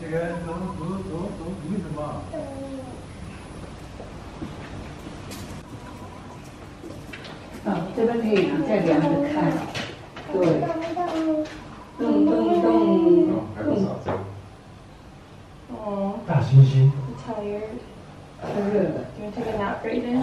这个读读读读读什么？啊，这边可以再量着看，对，咚咚咚咚。Oh, 大猩猩。tired. 太热了。Do you want to take a nap right now?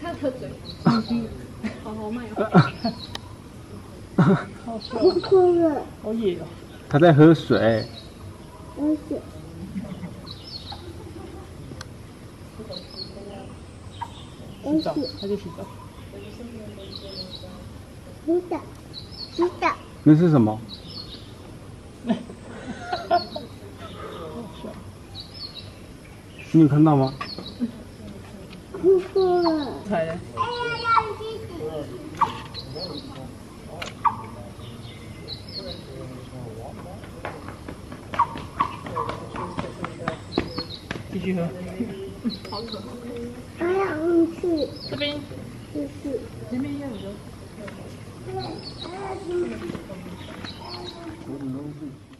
他喝水。好好卖好渴了，好野哦。他在喝水。而且而澡，他就洗澡。洗澡，洗澡，那是什么？你有看到吗？姑姑。系啊。继续喝。好渴。哎呀，这边。这是。这边要喝。对，我们都是。